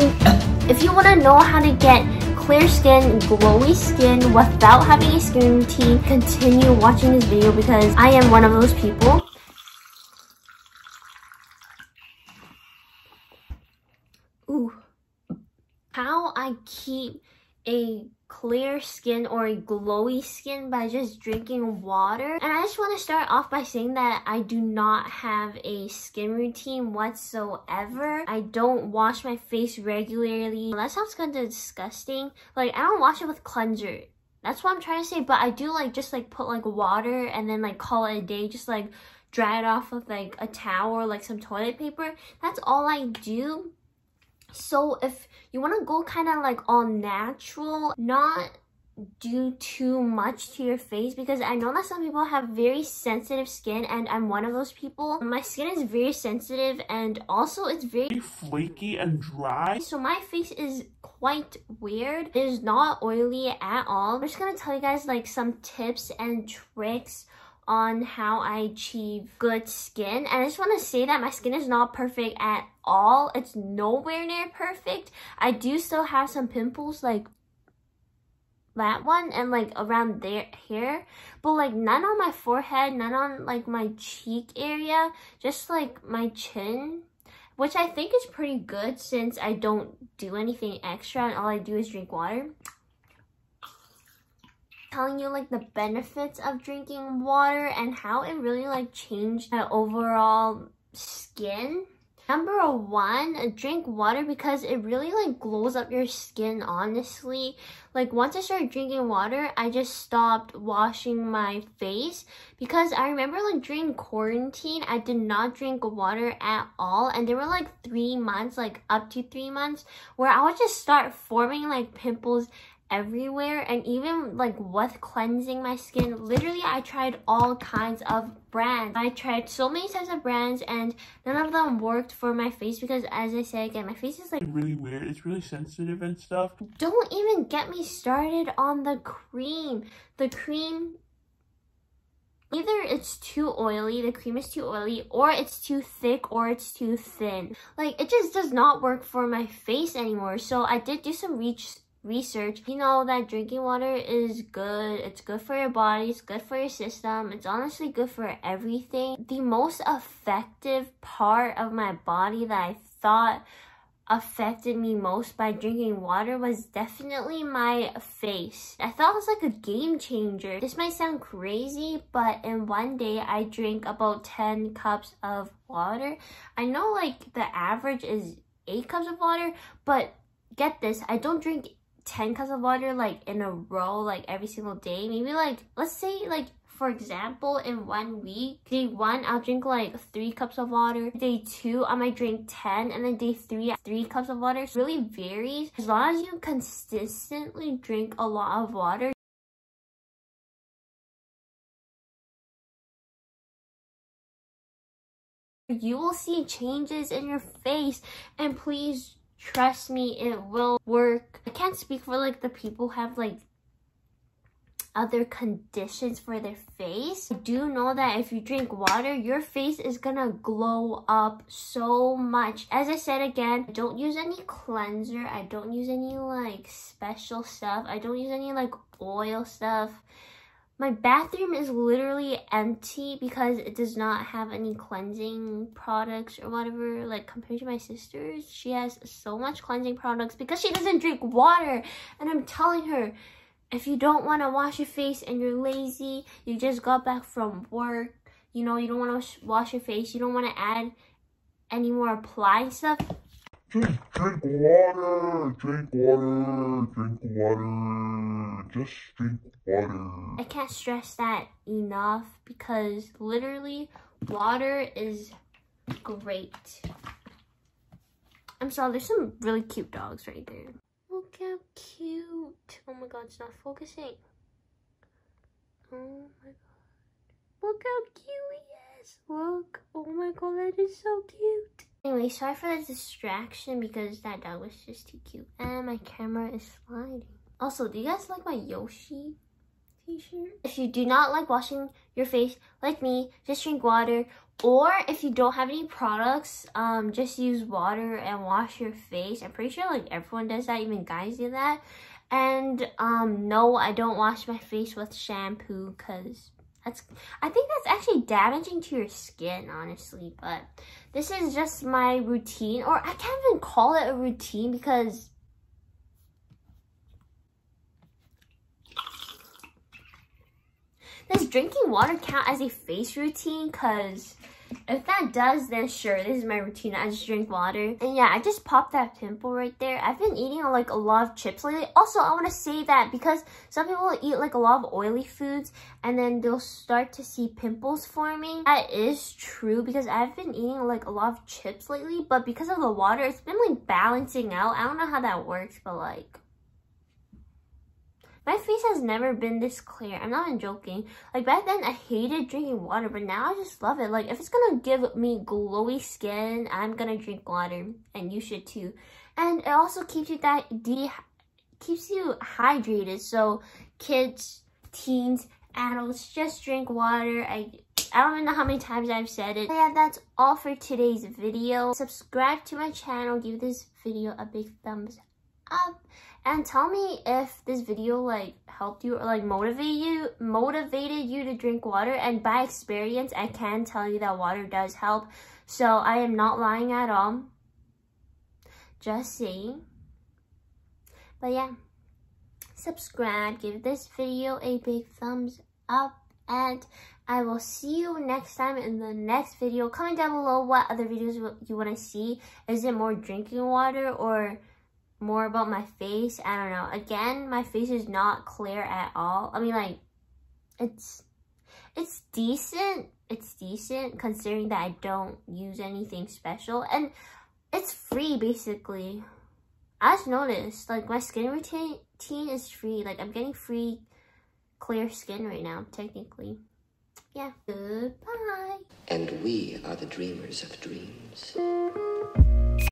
If you want to know how to get clear skin, glowy skin without having a skin routine, continue watching this video because I am one of those people. Ooh. How I keep a clear skin or a glowy skin by just drinking water. And I just want to start off by saying that I do not have a skin routine whatsoever. I don't wash my face regularly. That sounds kind of disgusting. Like, I don't wash it with cleanser. That's what I'm trying to say. But I do like just like put like water and then like call it a day. Just like dry it off with like a towel or like some toilet paper. That's all I do. So if you want to go kind of like all natural, not do too much to your face because I know that some people have very sensitive skin and I'm one of those people. My skin is very sensitive and also it's very flaky and dry. So my face is quite weird. It is not oily at all. I'm just gonna tell you guys like some tips and tricks on how I achieve good skin. And I just want to say that my skin is not perfect at all. It's nowhere near perfect. I do still have some pimples like that one and like around there here but like none on my forehead none on like my cheek area just like my chin which i think is pretty good since i don't do anything extra and all i do is drink water telling you like the benefits of drinking water and how it really like changed my overall skin. Number one, drink water because it really like glows up your skin honestly. Like once I started drinking water, I just stopped washing my face because I remember like during quarantine, I did not drink water at all. And there were like three months, like up to three months where I would just start forming like pimples everywhere and even like with cleansing my skin. Literally i tried all kinds of brands. I tried so many types of brands and none of them worked for my face because as i say again my face is like really weird. It's really sensitive and stuff. Don't even get me started on the cream. The cream either it's too oily, the cream is too oily, or it's too thick, or it's too thin. Like, it just does not work for my face anymore. So I did do some reach research, you know that drinking water is good. It's good for your body. It's good for your system. It's honestly good for everything. The most effective part of my body that I thought affected me most by drinking water was definitely my face. I thought it was like a game changer. This might sound crazy, but in one day I drink about 10 cups of water. I know like the average is 8 cups of water, but get this, I don't drink 10 cups of water like in a row like every single day. Maybe like let's say like for example in one week day one i'll drink like three cups of water. Day two i might drink 10 and then day three three cups of water. It really varies. As long as you consistently drink a lot of water. You will see changes in your face. And please Trust me, it will work. I can't speak for like the people have like other conditions for their face. I do know that if you drink water, your face is gonna glow up so much. As I said again, I don't use any cleanser. I don't use any like special stuff. I don't use any like oil stuff. My bathroom is literally empty because it does not have any cleansing products or whatever. Like compared to my sister's, she has so much cleansing products because she doesn't drink water. And I'm telling her, if you don't want to wash your face and you're lazy, you just got back from work, you know, you don't want to wash your face, you don't want to add any more applied stuff, Drink, drink water, drink water, drink water, just drink water. I can't stress that enough because literally water is great. I'm sorry, there's some really cute dogs right there. Look how cute. Oh my god, it's not focusing. Oh my god. Look how cute he is. Look. Oh my god, that is so cute. Anyway, sorry for the distraction because that dog was just too cute. And my camera is sliding. Also, do you guys like my Yoshi t-shirt? If you do not like washing your face like me, just drink water Or if you don't have any products, um, just use water and wash your face. I'm pretty sure like everyone does that, even guys do that. And um, no, I don't wash my face with shampoo because that's I think that's actually damaging to your skin, honestly. But this is just my routine, or I can't even call it a routine because does drinking water count as a face routine? Because if that does, then sure, this is my routine. I just drink water. And yeah, I just popped that pimple right there. I've been eating like a lot of chips lately. Also, I want to say that because some people eat like a lot of oily foods and then they'll start to see pimples forming. That is true because I've been eating like a lot of chips lately. But because of the water, it's been like balancing out. I don't know how that works, but like my face has never been this clear. I'm not even joking. Like back then I hated drinking water, but now I just love it. Like if it's gonna give me glowy skin, I'm gonna drink water and you should too. And it also keeps you that de keeps you hydrated. So kids, teens, adults, just drink water. I I don't even know how many times I've said it. But yeah, that's all for today's video. Subscribe to my channel. Give this video a big thumbs up and tell me if this video like helped you or like motivated you motivated you to drink water. And by experience I can tell you that water does help. So I am not lying at all. Just saying. But yeah. Subscribe give this video a big thumbs up and I will see you next time in the next video. Comment down below what other videos you want to see. Is it more drinking water or more about my face. I don't know. Again, my face is not clear at all. I mean, like, it's, it's decent. It's decent considering that I don't use anything special. And it's free, basically. I just noticed, like, my skin routine is free. Like, I'm getting free clear skin right now, technically. Yeah. Goodbye. And we are the dreamers of dreams.